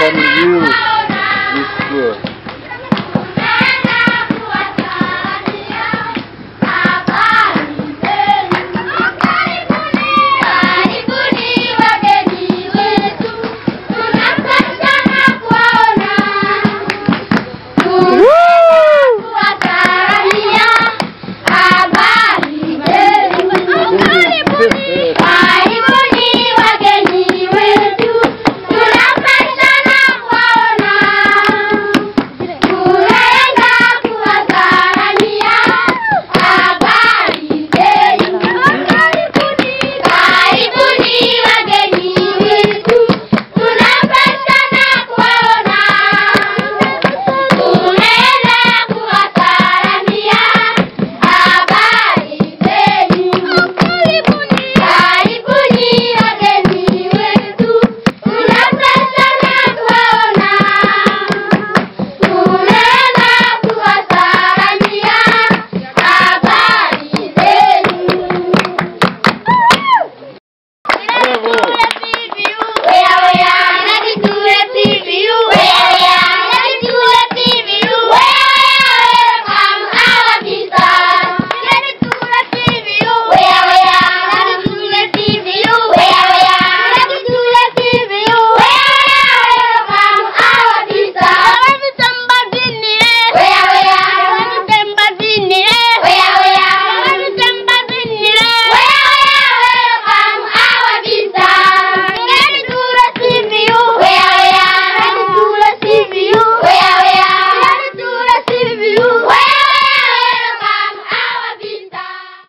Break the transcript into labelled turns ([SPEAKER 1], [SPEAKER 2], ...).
[SPEAKER 1] from
[SPEAKER 2] you is good.